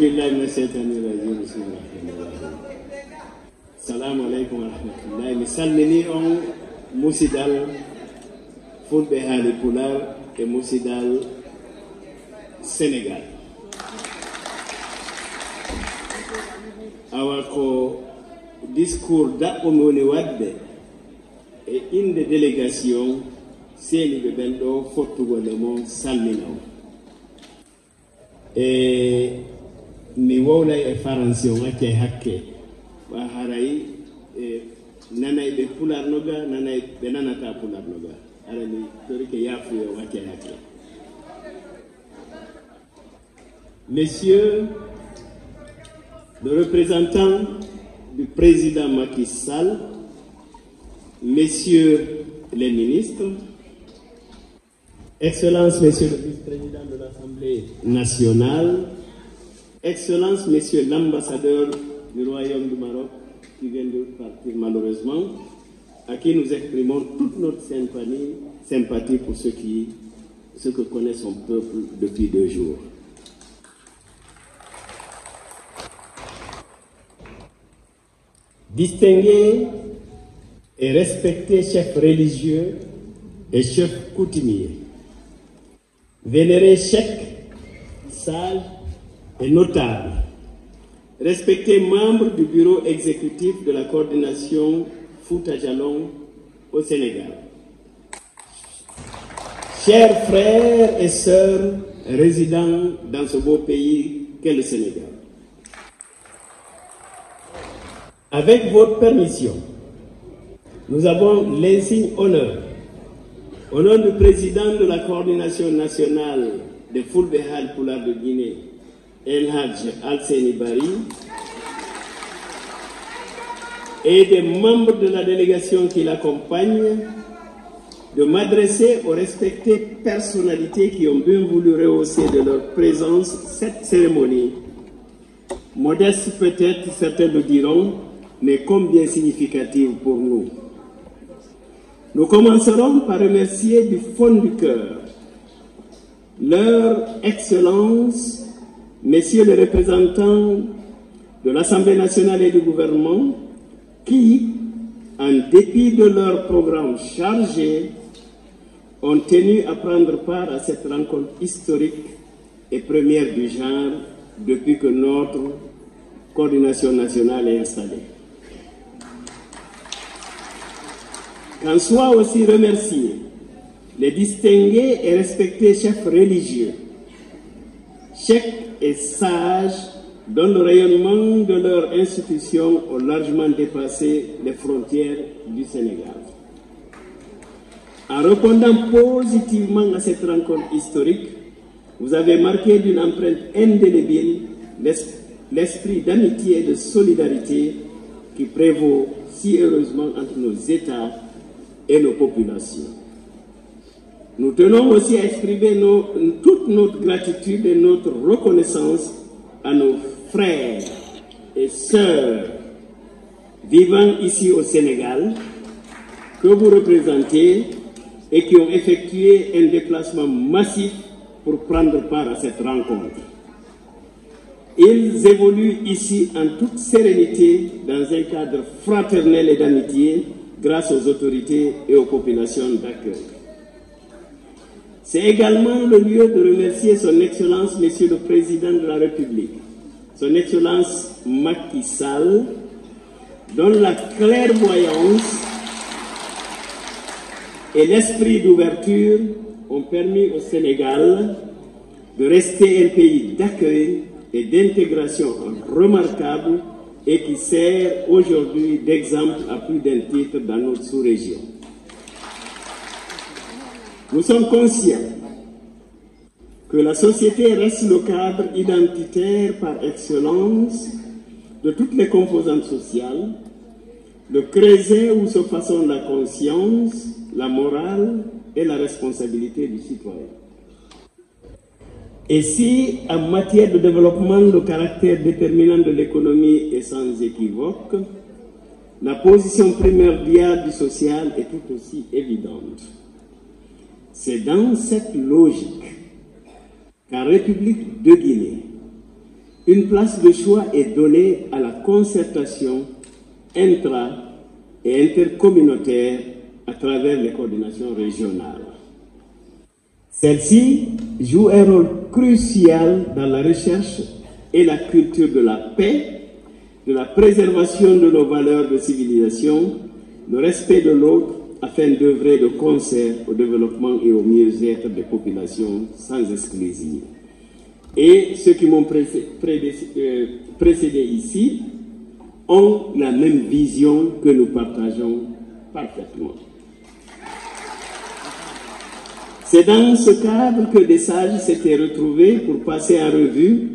بالله من الشيطان rajim بسم الله الرحمن الرحيم السلام عليكم mi salmini on musidal fulɓe haali pular e musidal sénégal awa ko discours daɓɓo mi woni waɗde e inde délégation seeniɓe ɓen ɗo fottugole mon salmina on. E mi wowlay e faransi on acca e hakke ɓa haray e nanay ɓe pularnoga nanay ɓe nanata pularnoga ara mi torike yaafuye on acca e hakke messieurs le représentant du président Macky Sall messieurs les ministres Excellences, Monsieur le vice-président de l'Assemblée nationale, Excellences, Monsieur l'ambassadeur du Royaume du Maroc, qui vient de partir malheureusement, à qui nous exprimons toute notre sympathie, pour ce, qui, que connaît son peuple depuis deux jours. Distingués et respectés chefs religieux et chefs coutumiers, vénérés chèques, sages et notables, respectés membres du bureau exécutif de la coordination Fouta Jalon au Sénégal, chers frères et sœurs résidant dans ce beau pays qu'est le Sénégal, avec votre permission, nous avons l'insigne honneur au nom du président de la coordination nationale des Fulbehal Poulard de Guinée, El Hadj Al-Seni Bari, et des membres de la délégation qui l'accompagnent, de m'adresser aux respectées personnalités qui ont bien voulu rehausser de leur présence cette cérémonie. Modeste peut-être, certains le diront, mais combien significative pour nous. Nous commencerons par remercier du fond du cœur leur Excellence, Messieurs les représentants de l'Assemblée nationale et du gouvernement, qui, en dépit de leur programme chargé, ont tenu à prendre part à cette rencontre historique et première du genre depuis que notre coordination nationale est installée. Qu'en soient aussi remerciés les distingués et respectés chefs religieux, chefs et sages dont le rayonnement de leur institution ont largement dépassé les frontières du Sénégal. En répondant positivement à cette rencontre historique, vous avez marqué d'une empreinte indélébile l'esprit d'amitié et de solidarité qui prévaut si heureusement entre nos États et nos populations. Nous tenons aussi à exprimer toute notre gratitude et notre reconnaissance à nos frères et sœurs vivant ici au Sénégal que vous représentez et qui ont effectué un déplacement massif pour prendre part à cette rencontre. Ils évoluent ici en toute sérénité dans un cadre fraternel et d'amitié grâce aux autorités et aux populations d'accueil. C'est également le lieu de remercier Son Excellence, Monsieur le Président de la République, Son Excellence Macky Sall, dont la clairvoyance et l'esprit d'ouverture ont permis au Sénégal de rester un pays d'accueil et d'intégration remarquable et qui sert aujourd'hui d'exemple à plus d'un titre dans notre sous-région. Nous sommes conscients que la société reste le cadre identitaire par excellence de toutes les composantes sociales, le creuset où se façonne la conscience, la morale et la responsabilité du citoyen. Et si, en matière de développement, le caractère déterminant de l'économie est sans équivoque, la position primordiale du social est tout aussi évidente. C'est dans cette logique qu'en République de Guinée, une place de choix est donnée à la concertation intra- et intercommunautaire à travers les coordinations régionales. Celle-ci joue un rôle crucial dans la recherche et la culture de la paix, de la préservation de nos valeurs de civilisation, le respect de l'autre afin d'œuvrer de concert au développement et au mieux-être des populations sans exclusive. Et ceux qui m'ont euh, précédé ici ont la même vision que nous partageons parfaitement. C'est dans ce cadre que des sages s'étaient retrouvés pour passer en revue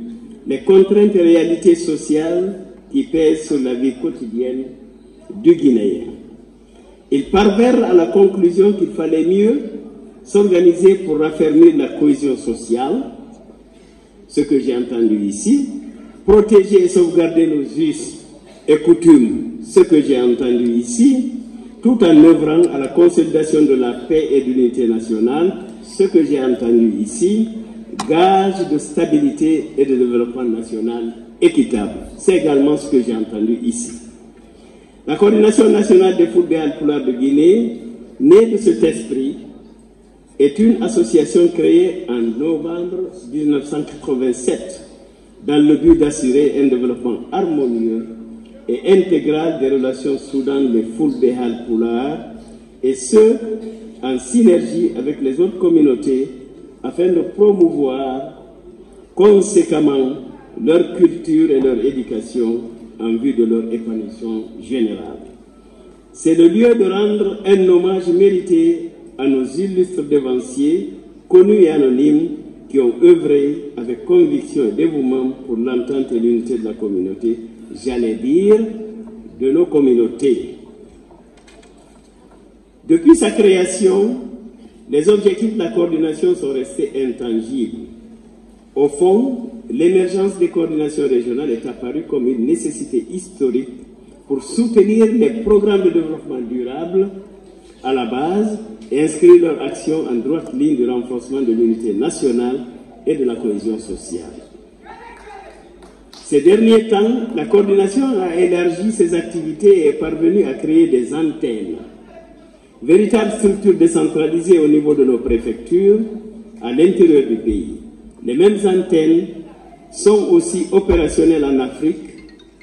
les contraintes et réalités sociales qui pèsent sur la vie quotidienne du Guinéen. Ils parvinrent à la conclusion qu'il fallait mieux s'organiser pour raffermir la cohésion sociale, ce que j'ai entendu ici, protéger et sauvegarder nos us et coutumes, ce que j'ai entendu ici, tout en œuvrant à la consolidation de la paix et de l'unité nationale, ce que j'ai entendu ici, gage de stabilité et de développement national équitable. C'est également ce que j'ai entendu ici. La coordination nationale des footballs Alpulaar de Guinée, née de cet esprit, est une association créée en novembre 1987 dans le but d'assurer un développement harmonieux et intégral des relations Soudan les Fulbehal Pulaar et ce en synergie avec les autres communautés afin de promouvoir conséquemment leur culture et leur éducation en vue de leur épanouissement général. C'est le lieu de rendre un hommage mérité à nos illustres dévanciers, connus et anonymes, qui ont œuvré avec conviction et dévouement pour l'entente et l'unité de la communauté, j'allais dire de nos communautés. Depuis sa création, les objectifs de la coordination sont restés intangibles. Au fond, l'émergence des coordinations régionales est apparue comme une nécessité historique pour soutenir les programmes de développement durable à la base et inscrire leur action en droite ligne du renforcement de l'unité nationale et de la cohésion sociale. Ces derniers temps, la coordination a élargi ses activités et est parvenue à créer des antennes, véritables structures décentralisées au niveau de nos préfectures à l'intérieur du pays. Les mêmes antennes sont aussi opérationnelles en Afrique,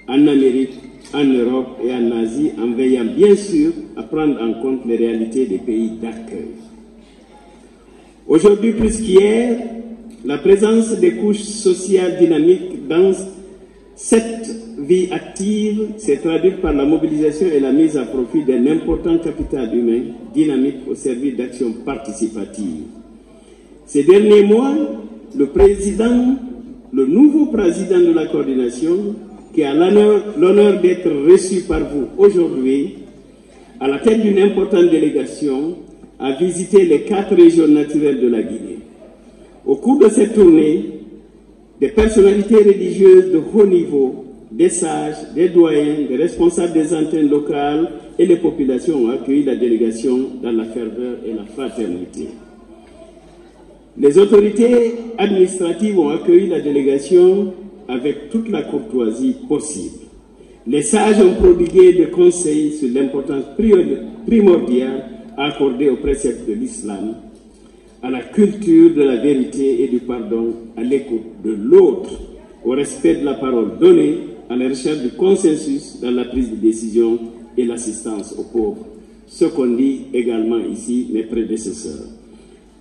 en Amérique, en Europe et en Asie, en veillant bien sûr à prendre en compte les réalités des pays d'accueil. Aujourd'hui plus qu'hier, la présence des couches sociales dynamiques dans cette vie active s'est traduite par la mobilisation et la mise à profit d'un important capital humain dynamique au service d'actions participatives. Ces derniers mois, le président, le nouveau président de la coordination, qui a l'honneur d'être reçu par vous aujourd'hui, à la tête d'une importante délégation, a visité les quatre régions naturelles de la Guinée. Au cours de cette tournée, des personnalités religieuses de haut niveau, des sages, des doyens, des responsables des antennes locales et les populations ont accueilli la délégation dans la ferveur et la fraternité. Les autorités administratives ont accueilli la délégation avec toute la courtoisie possible. Les sages ont prodigué des conseils sur l'importance primordiale accordée aux préceptes de l'islam, à la culture de la vérité et du pardon, à l'écoute de l'autre, au respect de la parole donnée, à la recherche du consensus dans la prise de décision et l'assistance aux pauvres. Ce qu'on dit également ici, mes prédécesseurs.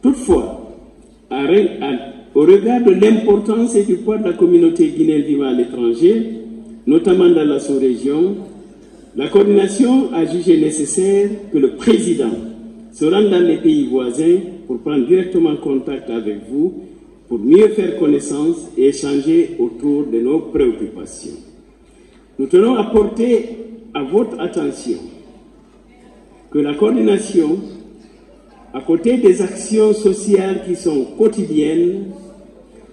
Toutefois, au regard de l'importance et du poids de la communauté guinéenne vivant à l'étranger, notamment dans la sous-région, la coordination a jugé nécessaire que le président se rende dans les pays voisins pour prendre directement contact avec vous, pour mieux faire connaissance et échanger autour de nos préoccupations. Nous tenons à porter à votre attention que la coordination à côté des actions sociales qui sont quotidiennes,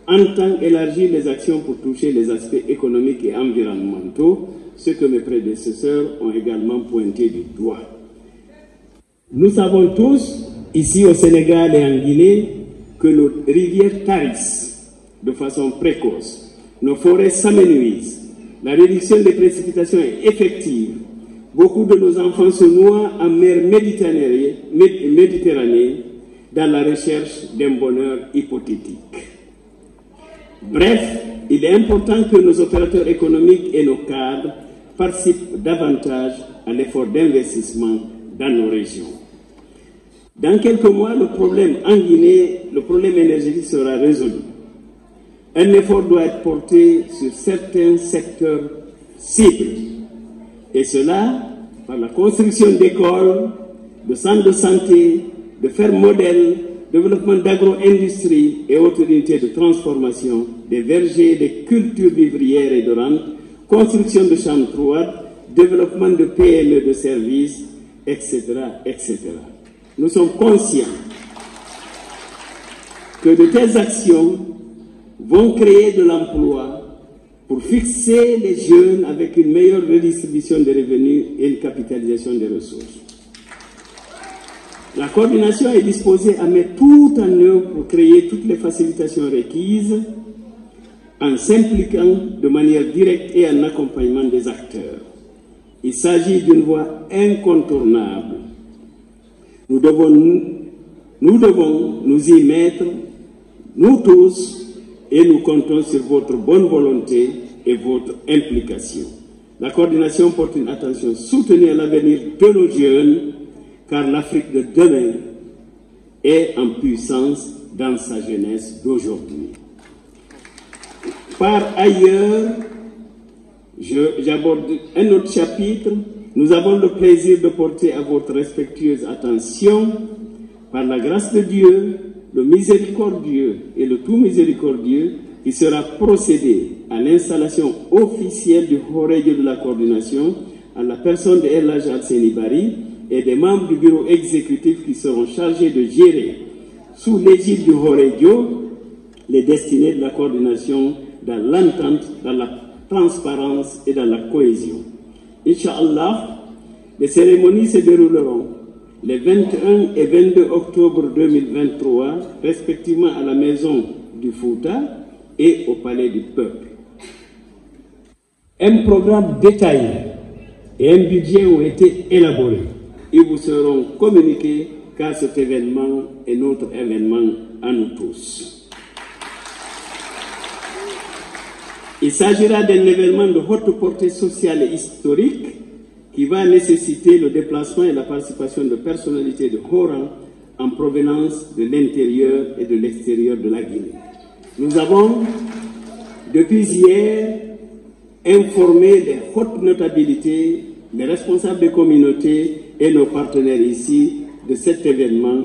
entend élargir les actions pour toucher les aspects économiques et environnementaux, ce que mes prédécesseurs ont également pointé du doigt. Nous savons tous, ici au Sénégal et en Guinée, que nos rivières tarissent de façon précoce, Nos forêts s'amenuisent. La réduction des précipitations est effective. Beaucoup de nos enfants se noient en mer Méditerranée, dans la recherche d'un bonheur hypothétique. Bref, il est important que nos opérateurs économiques et nos cadres participent davantage à l'effort d'investissement dans nos régions. Dans quelques mois, le problème en Guinée, le problème énergétique sera résolu. Un effort doit être porté sur certains secteurs cibles. Et cela par la construction d'écoles, de centres de santé, de fermes modèles, développement d'agro-industrie et autres unités de transformation, des vergers, des cultures vivrières et de rente, construction de chambres froides, développement de PME de services, etc., etc. Nous sommes conscients que de telles actions vont créer de l'emploi pour fixer les jeunes avec une meilleure redistribution des revenus et une capitalisation des ressources. La coordination est disposée à mettre tout en œuvre pour créer toutes les facilitations requises en s'impliquant de manière directe et en accompagnement des acteurs. Il s'agit d'une voie incontournable. Nous devons nous, devons nous y mettre, nous tous, et nous comptons sur votre bonne volonté et votre implication. La coordination porte une attention soutenue à l'avenir de nos jeunes, car l'Afrique de demain est en puissance dans sa jeunesse d'aujourd'hui. Par ailleurs, j'aborde un autre chapitre. Nous avons le plaisir de porter à votre respectueuse attention, par la grâce de Dieu, le miséricordieux et le tout miséricordieux, qui sera procédé à l'installation officielle du Horedio de la coordination à la personne de El Senibari et des membres du bureau exécutif qui seront chargés de gérer sous l'égide du Horedio les destinées de la coordination dans l'entente, dans la transparence et dans la cohésion. Inch'Allah, les cérémonies se dérouleront les 21 et 22 octobre 2023, respectivement à la maison du Fouta et au palais du peuple. Un programme détaillé et un budget ont été élaborés. Ils vous seront communiqués car cet événement est notre événement à nous tous. Il s'agira d'un événement de haute portée sociale et historique qui va nécessiter le déplacement et la participation de personnalités de haut rang en provenance de l'intérieur et de l'extérieur de la Guinée. Nous avons, depuis hier, informé les hautes notabilités, les responsables des communautés et nos partenaires ici de cet événement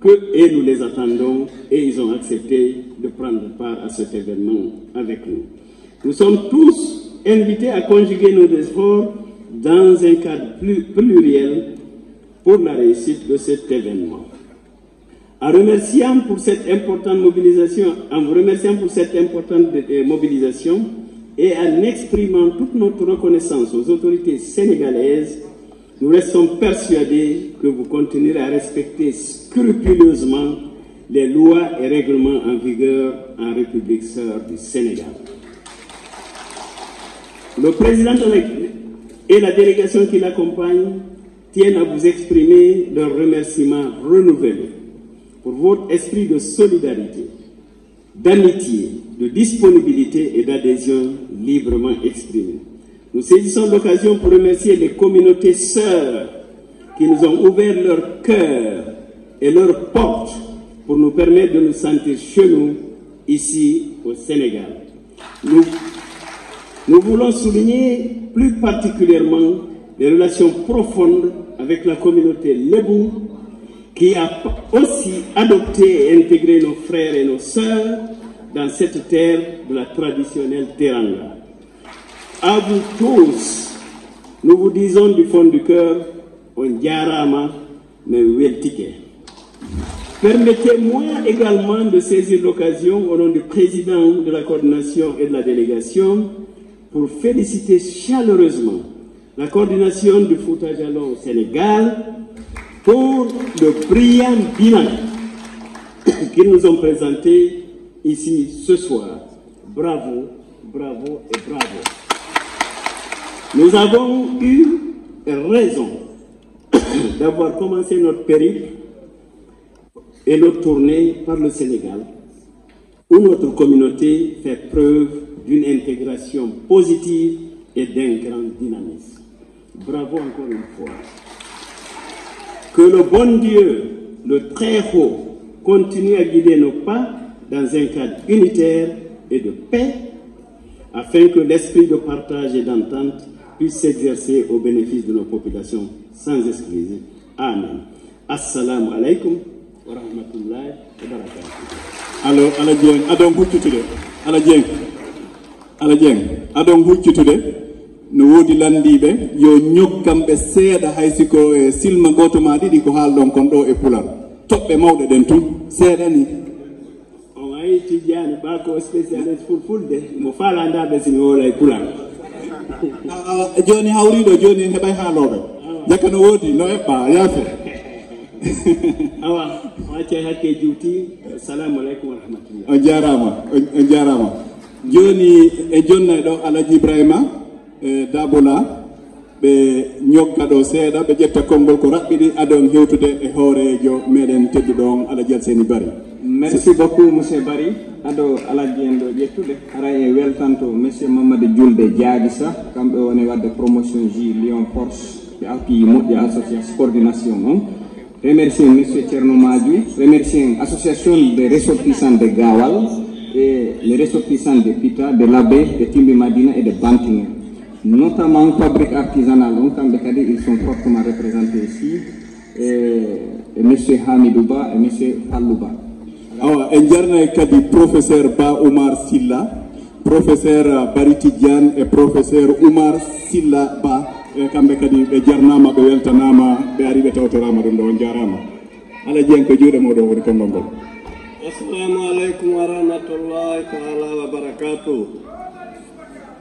que et nous les attendons et ils ont accepté de prendre part à cet événement avec nous. Nous sommes tous invités à conjuguer nos efforts dans un cadre plus pluriel pour la réussite de cet événement. En pour cette importante mobilisation, vous remerciant pour cette importante euh, mobilisation et en exprimant toute notre reconnaissance aux autorités sénégalaises, nous restons persuadés que vous continuerez à respecter scrupuleusement les lois et règlements en vigueur en République sœur du Sénégal. Le président et la délégation qui l'accompagne tiennent à vous exprimer leurs remerciements renouvelés pour votre esprit de solidarité, d'amitié, de disponibilité et d'adhésion librement exprimé. Nous saisissons l'occasion pour remercier les communautés sœurs qui nous ont ouvert leur cœur et leurs portes pour nous permettre de nous sentir chez nous, ici au Sénégal. Nous, nous voulons souligner plus particulièrement les relations profondes avec la communauté Lebou, qui a aussi adopté et intégré nos frères et nos sœurs dans cette terre de la traditionnelle Teranga. À vous tous, nous vous disons du fond du cœur, Ondiarama, mais Permettez-moi également de saisir l'occasion au nom du président de la coordination et de la délégation pour féliciter chaleureusement la coordination du Fouta au Sénégal pour le brillant bilan qu'ils nous ont présenté ici ce soir. Bravo bravo et bravo. Nous avons eu raison d'avoir commencé notre périple et notre tournée par le Sénégal, où notre communauté fait preuve d'une intégration positive et d'un grand dynamisme. Bravo encore une fois. Que le bon Dieu, le très haut, continue à guider nos pas dans un cadre unitaire et de paix, afin que l'esprit de partage et d'entente puisse s'exercer au bénéfice de nos populations sans excuse. Amen. Assalamu alaikum wa rahmatullahi wa barakatuh. alors ala dieng adon huccutude ala dieng ala dieng adon huccutude no woodi landiɓe yo ñokkamɓe seeɗa haysi ko e silma goto ma ɗiɗi ko haalɗon kon ɗo e pular toɓɓe mawɗe ɗen tun seeɗa ni. On va y tijani bako spécialiste fulfulde mo falandaɓe simi wola e pular joni hawriɗo joni heɓay haaloɓe jakka no woodi no eɓɓa yaafe awa wacce hakke juuti. Assalamu aleykum wa rahmatullah on jarama on on jarama joni e jonna ɗo alaji ibrahima e dabola ɓe ñokka ɗo seeɗa ɓe ƴetta konngol ko raɓɓiɗi adon hewtude e hoorejo meɗen tedduɗon alaji alseni bari. Merci beaucoup monsieur Barry aɗo alaji en ɗo ƴettude. Ara e weltanto monsieur mamadou julde diadisa kamɓe woni wadde promotion j lion force. Ɓe appui moƴƴi association coordination on remercie monsieur ceerno madioui remercie association des ressortissants de gawal et les ressortissants de pita de labé de timbi madina et de bantine notamment fabrique artisanale on kamɓe kadi ils sont fortement représentés ici. Et, et monsieur hamidou ba et monsieur fallou ba. Awa en jarnay kadi professeur ba oumar silla professeur bari tidiane e professeur oumar silla ba e kamɓe kadi ɓe jarnama ɓe weltanama ɓe ari ɓe tawtorama ɗum ɗo on jarama ala jeen ko juuɗe moɗo woni konngol ngol assalamu aleykum wa rahmatullahi taala wa barakatuh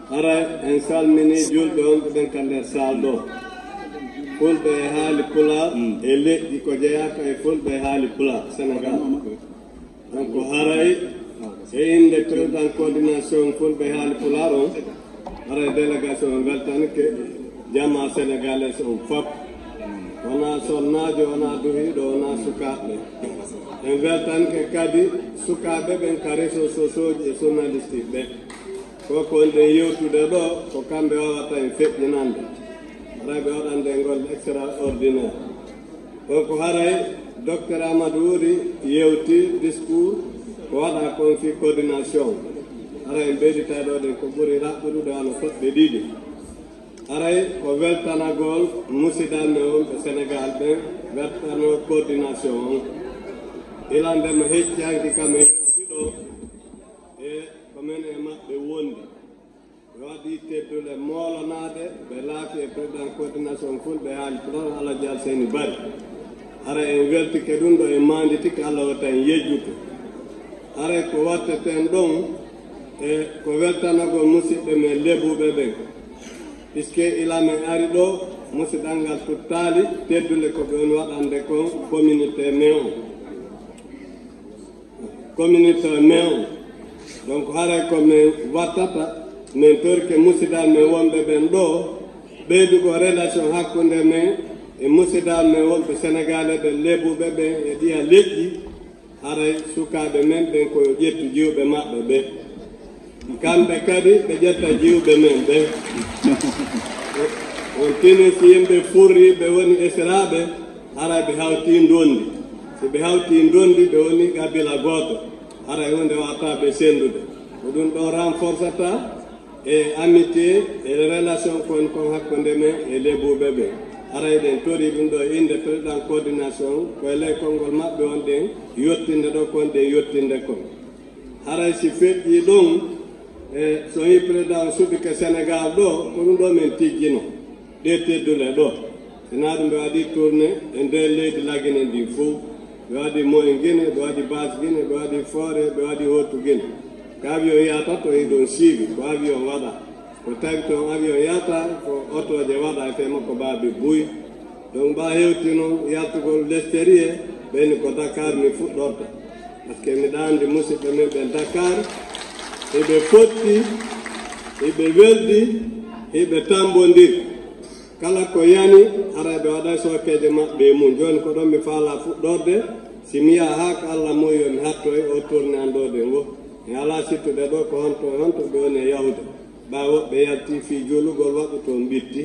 hara en salmini julɓe on ɓen ka nder sal ɗo fulɓe e haali pulaar e leƴƴi ko jeyaka e fulɓe e haali pulaar sénégal donc haray e inde président coordination fulɓe e haali pulaar on haray délégation o weltanike jama sénégalais on fop wona sonnajo wona duhiɗo wona sukaɓe en weltanke kadi sukaɓe ɓen ka réseau sociauji e journalistique ɓe koko wonɗen yewtude ɗo ko kamɓe wawata en feƴƴinande haray ɓe waɗande ngol extraordinaire. Donc haray docteur amadou wuri yewti discours ko waɗa kon fi coordination. Haray en ɓeydita ɗo ɗen ko ɓuuri raɓɓuɗude ano toɓɓe ɗiɗi haray ko weltanagol musidalme on ɓe sénégal ɓen weltano coordination. On ilandema hecci hanki kam e hewtiɗo e komin e maɓɓe wondi ɓe waɗi teddude molonade ɓe laafi e président coordination fulɓe haali plan alaji alseni bari hara en weltike ɗum ɗo e manditike allah wata en yejjude haray ko watteten ɗon e ko weltanagol musidɓe men lebuɓe puisque ilamen ari ɗo musidɗal ngal tuttali teddude ko ɓe woni waɗande kon communauté me on communauté me on donc haray komin wattata min torke musidal men wonɓe ɓen ɗo ɓeydugo relation hakkude men e musidal men wonɓe sénégalais ɓe lebuɓe ɓen e ɗiya leƴƴi haray sukaɓe men ɓen ko ƴettu jiwɓe maɓɓe ɓe kamɓe kadi ɓe ƴetta jiwɓe men ɓe. On tini si yimɓe furri ɓe woni esiraɓe hara ɓe hawti dondi so ɓe hawti dondi ɓe woni kabila gooto hara hunde wata ɓe sendude. Ko ɗum ɗo renforcata e amitié e relation kon kon hakkude men e lebuɓe ɓe. Ara ɗen tori ɗum ɗo inde président coordination koye ley konngol maɓɓe on ɗen yottinde ɗo kon ɗen yottinde kon. Haray si feƴƴi ɗon e so yi président suɓike sénégal ɗo ko ɗum ɗo min tijjino ɗe teddule ɗo sina ɗum ɓe waɗi tourné e nder leydi lagine ndi fof ɓe waɗi moyen guine ɓe waɗi base guine ɓe waɗi forêt ɓe waɗi hottu guine ko avion yata to e ɗon siibi ko avion waɗa ko tawi toon avion yata ko otoje waɗa e fe makko baabi buuy donc mba hewti noon yaltugol lesterie ɓeyni ko dakar mi fuɗɗorta par ce que miɗa andi musidɓe men ɓe dakar eɓe fotti hiɓe tambodiri kala ko yani ara ɓe waɗa sokeje maɓɓe e mum joni ko ɗon mi faala fuɗɗorde si mi yaha ha ko allah moyi yomi e o tourne andode ngo. Mi ala sittude ɗo ko honto honto ɓe woni e yahude ɓa woɓɓe yalti fi julugol waɗu toon ɓitti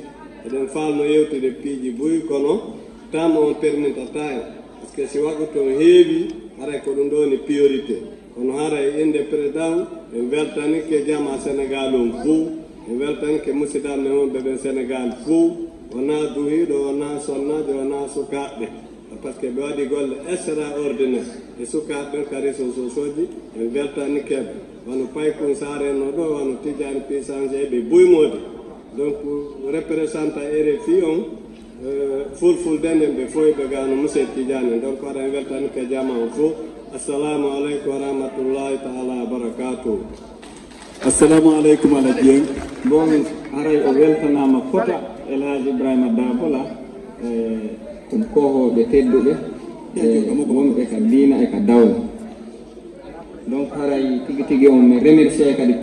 eɗen falno yewtude piiji boyi kono tama on permitata en par ce que si waɗu toon heewi haray ko ɗum ɗo ni priorité kono haray inde président en weltanike jama sénégal on fou en weltanike musidɓe wonɓe ɓen sénégal fou wona duhiɗo wona sonnajo wona sukaɓɓe par ce que ɓe waɗi golle extraordinaire e sukaɓe ɓen ka réseau sociaux ji en weltanikeɓe wono paykun sareno ɗo wono tijani puissance eɓe buymode donc représentant rfi on fulfulde nden ɓe fof ɓe gano monsieur tidiane donc aɗa en weltanike jama on fof assalamu aleykum wa rahmatullahi taala wa barakatuh assalamu aleykum ala dieng bon aray o weltanama fota elhaji ibrahima dabola e ɗum kohoɓe tedduɓe wonɓe ka diina e ka dawla donc haray tigui tigui on mi remercier kadi